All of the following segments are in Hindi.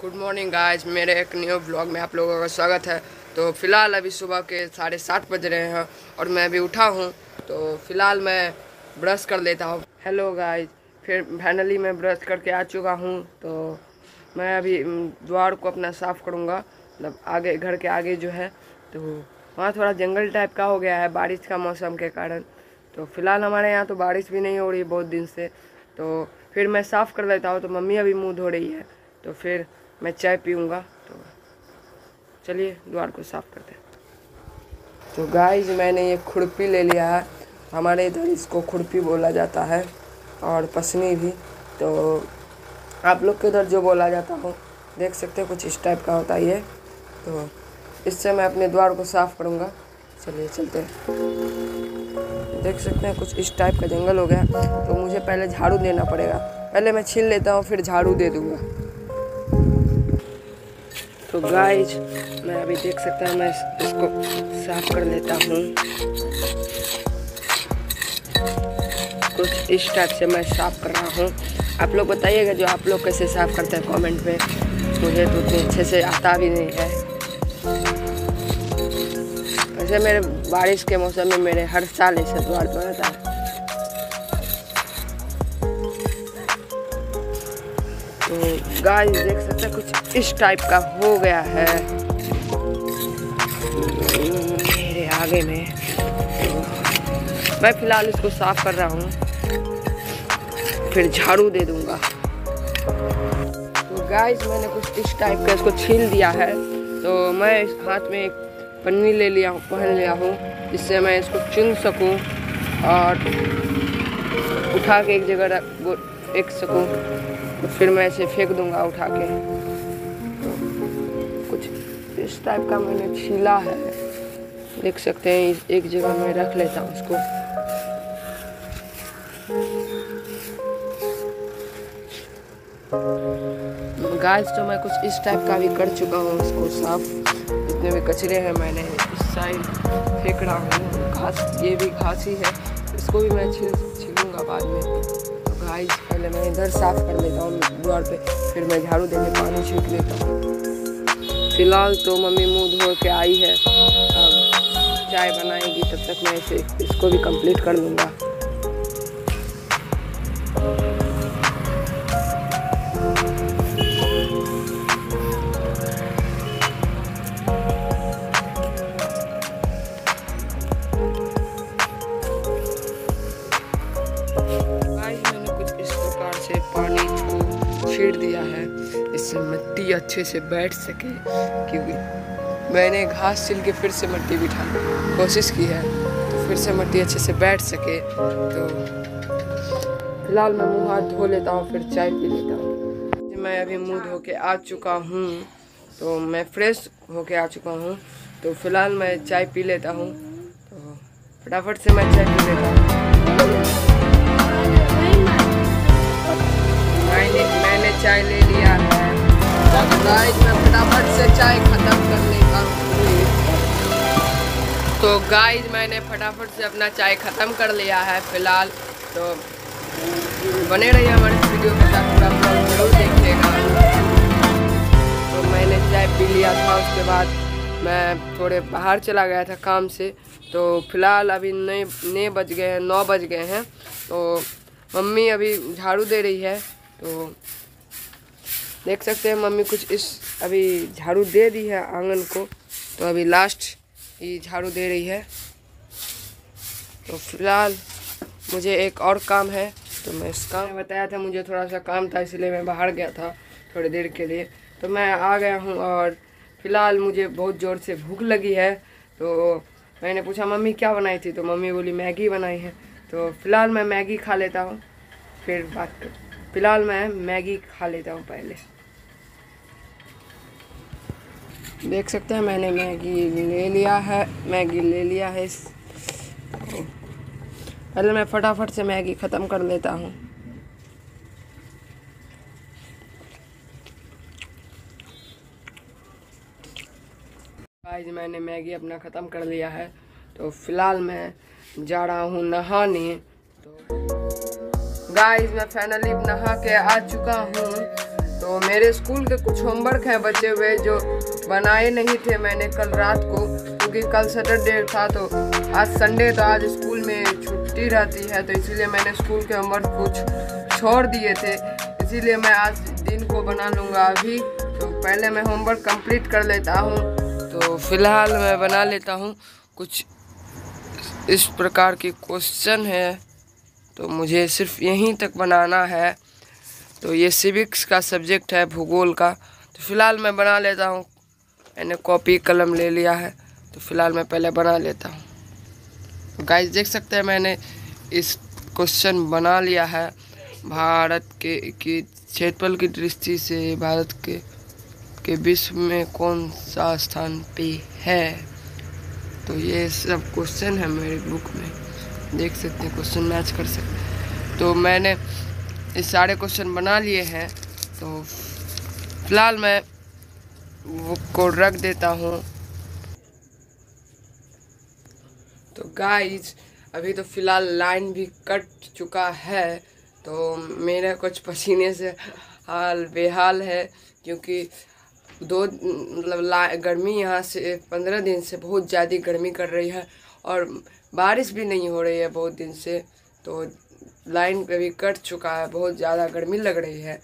गुड मॉर्निंग गाइस मेरे एक न्यू ब्लॉग में आप लोगों का स्वागत है। तो फ़िलहाल अभी सुबह के साढ़े सात बज रहे हैं और मैं अभी उठा हूँ। तो फ़िलहाल मैं ब्रश कर लेता हूँ। हेलो गाइस फिर फाइनली मैं ब्रश करके आ चुका हूँ। तो मैं अभी द्वार को अपना साफ़ करूँगा। मतलब आगे, घर के आगे जो है। तो वहाँ थोड़ा जंगल टाइप का हो गया है बारिश का मौसम के कारण। तो फ़िलहाल हमारे यहाँ तो बारिश भी नहीं हो रही बहुत दिन से। तो फिर मैं साफ़ कर लेता हूँ। तो मम्मी अभी मुँह धो रही है। तो फिर मैं चाय पीऊँगा तो चलिए द्वार को साफ़ करते हैं। तो गाइस मैंने ये खुरपी ले लिया है। हमारे इधर इसको खुरपी बोला जाता है, और पसनी भी। तो आप लोग के उधर जो बोला जाता हो, देख सकते हैं कुछ इस टाइप का होता है ये। तो इससे मैं अपने द्वार को साफ़ करूँगा। चलिए चलते हैं। देख सकते हैं कुछ इस टाइप का जंगल हो गया। तो मुझे पहले झाड़ू देना पड़ेगा। पहले मैं छीन लेता हूँ, फिर झाड़ू दे दूँगा। तो गाइज़ मैं अभी देख सकता हूँ, मैं इसको साफ़ कर लेता हूँ। कुछ इस टाइप से मैं साफ़ कर रहा हूँ। आप लोग बताइएगा जो आप लोग कैसे साफ़ करते हैं कमेंट में। मुझे तो उतने अच्छे से आता भी नहीं है। वैसे मेरे बारिश के मौसम में मेरे हर साल ऐसे द्वार रहता है। तो गाय देख सकते हैं, कुछ इस टाइप का हो गया है। मेरे आगे में। मैं फ़िलहाल इसको साफ़ कर रहा हूँ। फिर झाड़ू दे दूँगा। तो गाइस मैंने कुछ इस टाइप का इसको छील दिया है। तो मैं इस हाथ में एक पन्नी ले लिया हूँ, पहन लिया हूँ, जिससे मैं इसको चुन सकूँ और उठा के एक जगह रख फेंक सकूँ। तो फिर मैं इसे फेंक दूँगा उठा के तो कुछ इस टाइप का मैंने छीला है। देख सकते हैं एक जगह मैं रख लेता हूँ उसको। गाइस तो मैं कुछ इस टाइप का भी कर चुका हूँ उसको साफ़। जितने भी कचरे हैं मैंने इस साइड फेंक रहा हूँ। घास ये भी घास ही है। इसको भी मैं छील छीलूँगा बाद में। गाइस पहले मैं इधर साफ़ कर लेता हूँ द्वार पे, फिर मैं झाड़ू देने पानी छीट लेता हूँ। फ़िलहाल तो मम्मी मुँह धो के आई है, अब चाय बनाएगी, तब तक मैं इसे, इसको भी कंप्लीट कर लूँगा अच्छे से बैठ सके क्योंकि मैंने घास छिल के फिर से मिट्टी बिठाने की कोशिश की है तो फिर से मिट्टी अच्छे से बैठ सके तो फ़िलहाल मैं मुँह हाथ धो लेता हूँ फिर चाय पी लेता हूँ। मैं अभी मुँह धो के आ चुका हूँ तो मैं फ्रेश होके आ चुका हूँ तो फ़िलहाल मैं चाय पी लेता हूँ तो फटाफट से मैं चाय पी लेता हूँ। मैंने मैंने चाय ले है गाइस, मैं फटाफट से चाय खत्म कर लेता हूँ तो गाइस, मैंने फटाफट से अपना चाय खत्म कर लिया है फ़िलहाल। तो बने रहिए हमारे वीडियो के साथ, पूरा ब्लॉग ज़रूर देखिएगा। तो मैंने चाय पी लिया था, उसके बाद मैं थोड़े बाहर चला गया था काम से। तो फ़िलहाल अभी नए नए बज गए हैं, नौ बज गए हैं। तो मम्मी अभी झाड़ू दे रही है तो देख सकते हैं, मम्मी कुछ इस अभी झाड़ू दे दी है आँगन को तो अभी लास्ट ये झाड़ू दे रही है। तो फ़िलहाल मुझे एक और काम है तो मैं इस काम, बताया था मुझे थोड़ा सा काम था, इसलिए मैं बाहर गया था थोड़ी देर के लिए। तो मैं आ गया हूँ और फ़िलहाल मुझे बहुत ज़ोर से भूख लगी है तो मैंने पूछा, मम्मी क्या बनाई थी? तो मम्मी बोली, मैगी बनाई है। तो फ़िलहाल मैं मैगी खा लेता हूँ, फिर बात कर, फ़िलहाल मैं मैगी खा लेता हूँ पहले। देख सकते हैं, मैंने मैगी ले लिया है, मैगी ले लिया है इस पहले मैं फटाफट से मैगी ख़त्म कर लेता हूँ। गाइस मैंने मैगी अपना ख़त्म कर लिया है तो फ़िलहाल मैं जा रहा हूँ नहाने। तो गाइस मैं फाइनली नहा के आ चुका हूँ। तो मेरे स्कूल के कुछ होमवर्क हैं बचे हुए जो बनाए नहीं थे मैंने कल रात को, क्योंकि कल सैटरडे था तो आज संडे तो आज स्कूल में छुट्टी रहती है तो इसीलिए मैंने स्कूल के होमवर्क कुछ छोड़ दिए थे। इसीलिए मैं आज दिन को बना लूँगा अभी। तो पहले मैं होमवर्क कंप्लीट कर लेता हूँ तो फ़िलहाल मैं बना लेता हूँ। कुछ इस प्रकार के क्वेश्चन है तो मुझे सिर्फ़ यहीं तक बनाना है। तो ये सिविक्स का सब्जेक्ट है, भूगोल का। तो फ़िलहाल मैं बना लेता हूँ। मैंने कॉपी कलम ले लिया है तो फ़िलहाल मैं पहले बना लेता हूँ। तो गाइस देख सकते हैं मैंने इस क्वेश्चन बना लिया है, भारत के की क्षेत्रफल की दृष्टि से भारत के के विश्व में कौन सा स्थान पे है? तो ये सब क्वेश्चन है मेरे बुक में। देख सकते हैं क्वेश्चन मैच कर सकते हैं। तो मैंने ये सारे क्वेश्चन बना लिए हैं तो फ़िलहाल मैं वो को रख देता हूँ। तो गाइज़ अभी तो फ़िलहाल लाइन भी कट चुका है तो मेरा कुछ पसीने से हाल बेहाल है, क्योंकि दो मतलब गर्मी यहाँ से पंद्रह दिन से बहुत ज़्यादा गर्मी कर रही है, और बारिश भी नहीं हो रही है बहुत दिन से तो लाइन पे भी कट चुका है, बहुत ज़्यादा गर्मी लग रही है।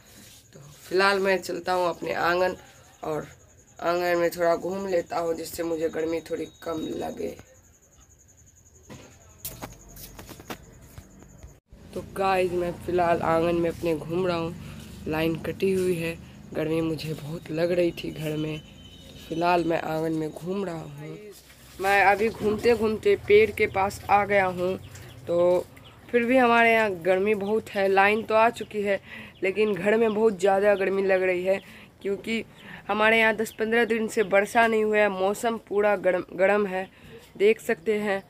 तो फ़िलहाल मैं चलता हूँ अपने आँगन और आँगन में थोड़ा घूम लेता हूँ, जिससे मुझे गर्मी थोड़ी कम लगे। तो गाइस मैं फ़िलहाल आँगन में अपने घूम रहा हूँ। लाइन कटी हुई है। गर्मी मुझे बहुत लग रही थी घर में। फ़िलहाल मैं आँगन में घूम रहा हूँ। मैं अभी घूमते घूमते पेड़ के पास आ गया हूँ। तो फिर भी हमारे यहाँ गर्मी बहुत है। लाइन तो आ चुकी है, लेकिन घर में बहुत ज़्यादा गर्मी लग रही है, क्योंकि हमारे यहाँ दस पंद्रह दिन से वर्षा नहीं हुआ है, मौसम पूरा गर्म गर्म है। देख सकते हैं,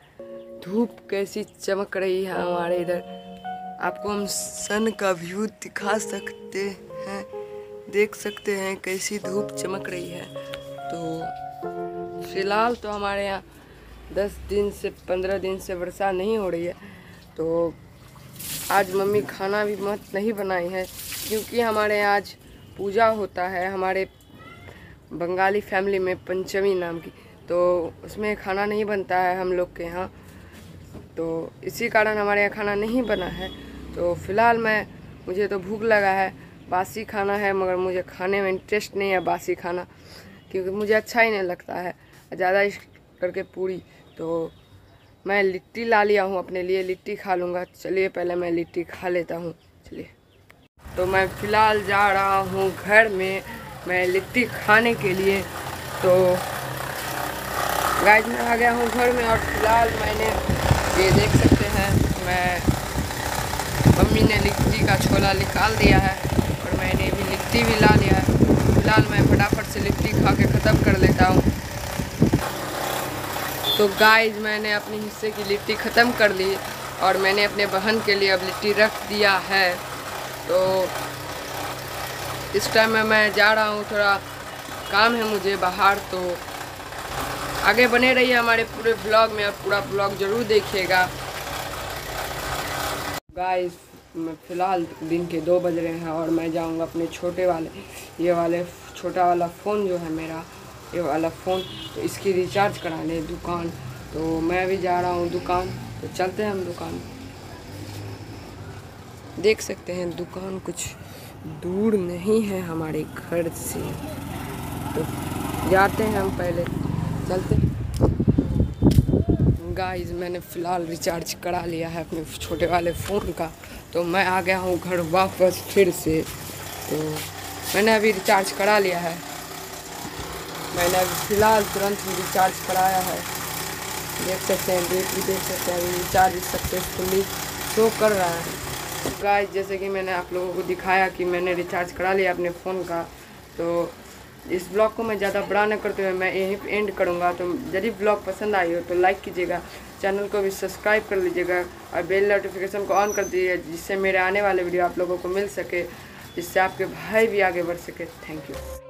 धूप कैसी चमक रही है हमारे इधर। आपको हम सन का व्यू दिखा सकते हैं, देख सकते हैं कैसी धूप चमक रही है। तो फ़िलहाल तो हमारे यहाँ दस दिन से पंद्रह दिन से वर्षा नहीं हो रही है। तो आज मम्मी खाना भी मत, नहीं बनाई है, क्योंकि हमारे आज पूजा होता है, हमारे बंगाली फैमिली में पंचमी नाम की तो उसमें खाना नहीं बनता है हम लोग के यहाँ। तो इसी कारण हमारे यहाँ खाना नहीं बना है। तो फ़िलहाल मैं, मुझे तो भूख लगा है, बासी खाना है, मगर मुझे खाने में इंटरेस्ट नहीं है बासी खाना, क्योंकि मुझे अच्छा ही नहीं लगता है, ज़्यादा करके पूरी। तो मैं लिट्टी ला लिया हूँ अपने लिए, लिट्टी खा लूँगा। चलिए पहले मैं लिट्टी खा लेता हूँ। चलिए। तो मैं फ़िलहाल जा रहा हूँ घर में। मैं लिट्टी खाने के लिए तो गाइस में आ गया हूँ घर में और फ़िलहाल मैंने ये देख सकते हैं, मैं मम्मी ने लिट्टी का छोला निकाल दिया है और मैंने भी लिट्टी भी ला लिया है। फ़िलहाल मैं फटाफट से लिट्टी खा के ख़त्म कर लेता हूँ। तो गाइस मैंने अपने हिस्से की लिट्टी ख़त्म कर ली और मैंने अपने बहन के लिए अब लिट्टी रख दिया है। तो इस टाइम में मैं जा रहा हूँ, थोड़ा काम है मुझे बाहर तो आगे बने रहिए हमारे पूरे ब्लॉग में और पूरा ब्लॉग ज़रूर देखिएगा। गाइस मैं फ़िलहाल दिन के दो बज रहे हैं और मैं जाऊँगा अपने छोटे वाले, ये वाले, छोटा वाला फ़ोन जो है मेरा, ये वाला फ़ोन तो इसकी रिचार्ज कराने दुकान। तो मैं भी जा रहा हूँ दुकान तो चलते हैं हम दुकान। देख सकते हैं दुकान कुछ दूर नहीं है हमारे घर से। तो जाते हैं हम पहले। चलते गाइस मैंने फ़िलहाल रिचार्ज करा लिया है अपने छोटे वाले फ़ोन का। तो मैं आ गया हूँ घर वापस फिर से। तो मैंने अभी रिचार्ज करा लिया है। मैंने अभी फ़िलहाल तुरंत रिचार्ज कराया है। देख सकते हैं डेट भी देख सकते हैं, अभी रिचार्ज सक्सेसफुली शो कर रहा है। गाइस जैसे कि मैंने आप लोगों को दिखाया कि मैंने रिचार्ज करा लिया अपने फ़ोन का तो इस ब्लॉग को मैं ज़्यादा बड़ा न करते हुए मैं यहीं पे एंड करूँगा। तो यदि ब्लॉग पसंद आई हो तो लाइक कीजिएगा चैनल को भी सब्सक्राइब कर लीजिएगा और बेल नोटिफिकेशन को ऑन कर दीजिए, जिससे मेरे आने वाले वीडियो आप लोगों को मिल सके, जिससे आपके भाई भी आगे बढ़ सके। Thank you